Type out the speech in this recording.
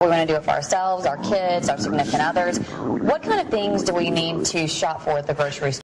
We want to do it for ourselves, our kids, our significant others. What kind of things do we need to shop for at the grocery store?